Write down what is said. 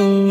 Mm-hmm.